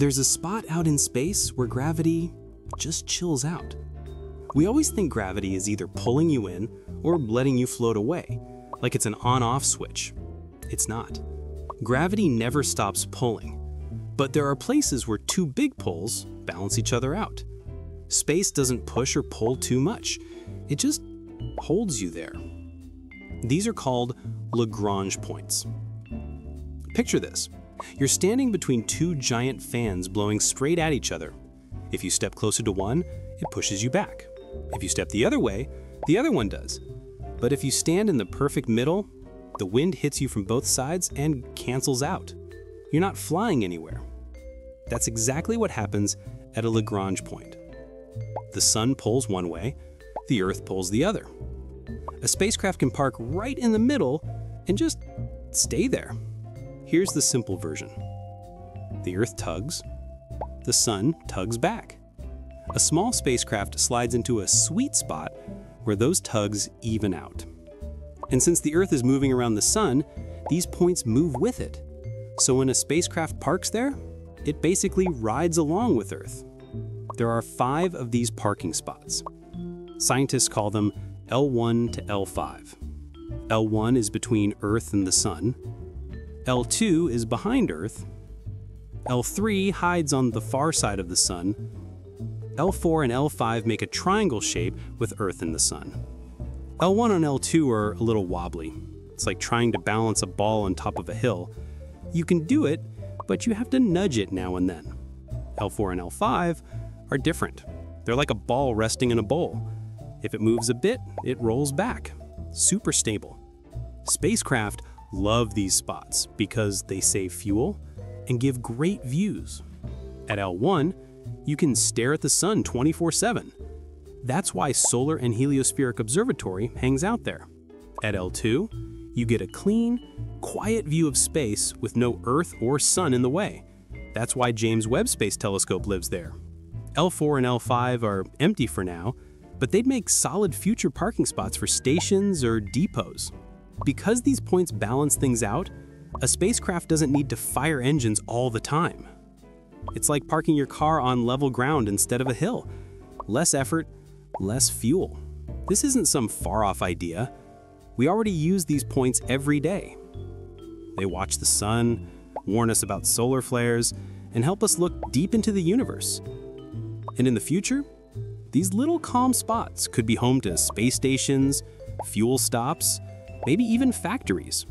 There's a spot out in space where gravity just chills out. We always think gravity is either pulling you in or letting you float away, like it's an on-off switch. It's not. Gravity never stops pulling, but there are places where two big pulls balance each other out. Space doesn't push or pull too much, it just holds you there. These are called Lagrange points. Picture this. You're standing between two giant fans blowing straight at each other. If you step closer to one, it pushes you back. If you step the other way, the other one does. But if you stand in the perfect middle, the wind hits you from both sides and cancels out. You're not flying anywhere. That's exactly what happens at a Lagrange point. The sun pulls one way, the Earth pulls the other. A spacecraft can park right in the middle and just stay there. Here's the simple version. The Earth tugs, the Sun tugs back. A small spacecraft slides into a sweet spot where those tugs even out. And since the Earth is moving around the Sun, these points move with it. So when a spacecraft parks there, it basically rides along with Earth. There are five of these parking spots. Scientists call them L1 to L5. L1 is between Earth and the Sun, L2 is behind Earth, L3 hides on the far side of the Sun, L4 and L5 make a triangle shape with Earth and the Sun. L1 and L2 are a little wobbly. It's like trying to balance a ball on top of a hill. You can do it, but you have to nudge it now and then. L4 and L5 are different. They're like a ball resting in a bowl. If it moves a bit, it rolls back. Super stable. Spacecraft love these spots because they save fuel and give great views. At L1, you can stare at the sun 24 7. That's why Solar and Heliospheric Observatory hangs out there. At L2, you get a clean, quiet view of space with no Earth or Sun in the way. That's why James Webb Space Telescope lives there. L4 and L5 are empty for now, but they'd make solid future parking spots for stations or depots. Because these points balance things out, a spacecraft doesn't need to fire engines all the time. It's like parking your car on level ground instead of a hill. Less effort, less fuel. This isn't some far-off idea. We already use these points every day. They watch the sun, warn us about solar flares, and help us look deep into the universe. And in the future, these little calm spots could be home to space stations, fuel stops, maybe even factories.